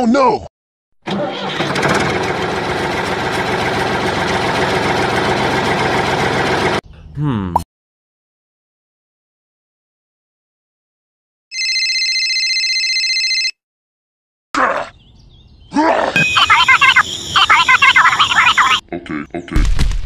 Oh no! Hmm. Okay, okay.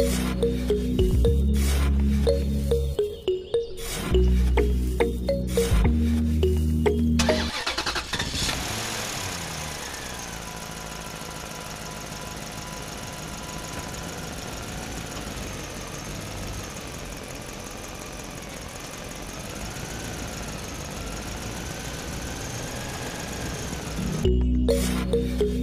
Thank you.